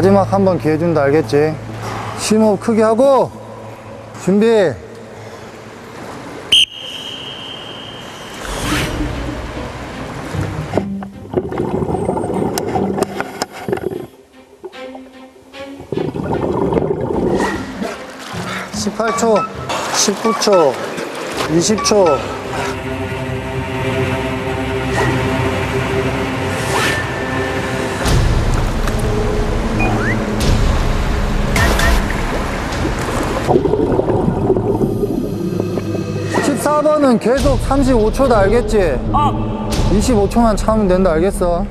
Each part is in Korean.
마지막 한 번 기회 준다 알겠지? 심호흡 크게 하고 준비 (18초) (19초) (20초) (14번은) 계속 (35초다) 알겠지? (25초만) 참으면 된다 알겠어?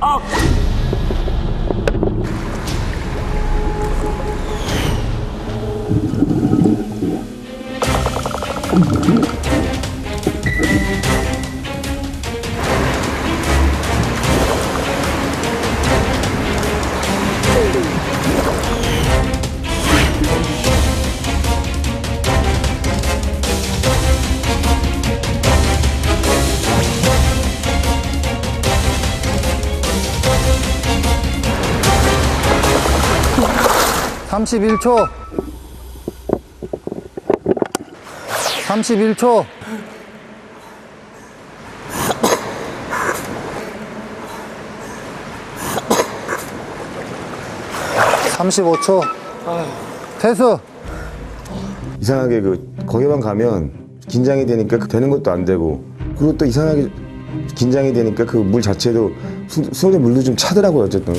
(31초) (31초) (35초) 태수. 이상하게 그 거기만 가면 긴장이 되니까 그 되는 것도 안 되고 그리고 또 이상하게 긴장이 되니까 그 물 자체도 수, 수온의 물도 좀 차더라고요 어쨌든